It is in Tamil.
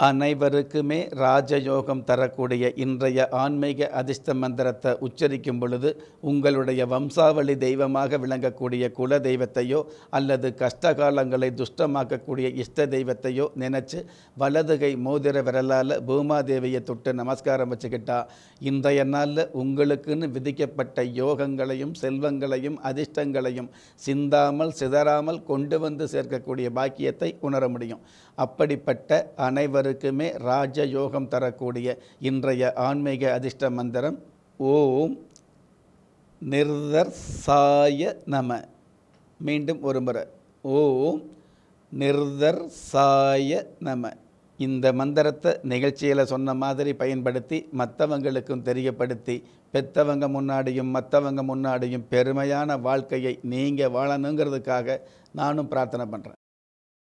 அனைவருக்குமே ராஜயோகம் தரக்கூடிய இன்றைய ஆன்மீக அதிர்ஷ்ட மந்திரத்தை உச்சரிக்கும் பொழுது உங்களுடைய வம்சாவளி தெய்வமாக விளங்கக்கூடிய குல தெய்வத்தையோ அல்லது கஷ்டகாலங்களை துஷ்டமாக்கக்கூடிய இஷ்ட தெய்வத்தையோ நினச்சி வலதுகை மோதிர விரலால் பூமாதேவியை தொட்டு நமஸ்காரம் வச்சுக்கிட்டா இன்றைய நாளில் உங்களுக்குன்னு விதிக்கப்பட்ட யோகங்களையும் செல்வங்களையும் அதிர்ஷ்டங்களையும் சிந்தாமல் சிதறாமல் கொண்டு வந்து சேர்க்கக்கூடிய பாக்கியத்தை உணர முடியும். அப்படிப்பட்ட அனைவருக்குமே ராஜயோகம் தரக்கூடிய இன்றைய ஆன்மீக அதிர்ஷ்ட மந்திரம் ஓம் நிர்தர்சாய நம. மீண்டும் ஒரு முறை ஓம் நிர்தர்சாய நம. இந்த மந்திரத்தை நிகழ்ச்சியில் சொன்ன மாதிரி பயன்படுத்தி மற்றவங்களுக்கும் தெரியப்படுத்தி பெத்தவங்க முன்னாடியும் மற்றவங்க முன்னாடியும் பெருமையான வாழ்க்கையை நீங்கள் வாழணுங்கிறதுக்காக நானும் பிரார்த்தனை பண்ணுறேன்